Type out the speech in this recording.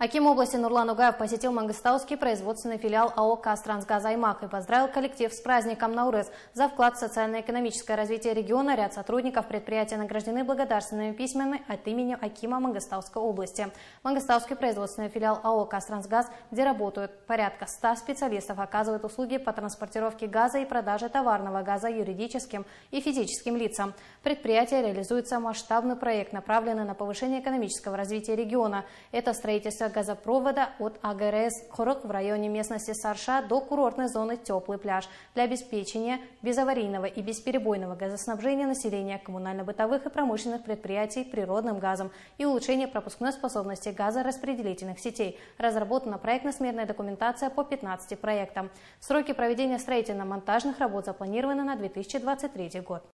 Аким области Нурлан Угаев посетил Мангостауский производственный филиал АО «Кастрансгаз Аймак» и поздравил коллектив с праздником Наурыз. За вклад в социально-экономическое развитие региона ряд сотрудников предприятия награждены благодарственными письмами от имени Акима Мангостауской области. Мангостауский производственный филиал АО «Кастрансгаз», где работают порядка 100 специалистов, оказывает услуги по транспортировке газа и продаже товарного газа юридическим и физическим лицам. Предприятие реализуется масштабный проект, направленный на повышение экономического развития региона. Это строительство газопровода от АГРС Хорок в районе местности Сарша до курортной зоны «Теплый пляж» для обеспечения безаварийного и бесперебойного газоснабжения населения коммунально-бытовых и промышленных предприятий природным газом и улучшения пропускной способности газораспределительных сетей. Разработана проектно-смерная документация по 15 проектам. Сроки проведения строительно-монтажных работ запланированы на 2023 год.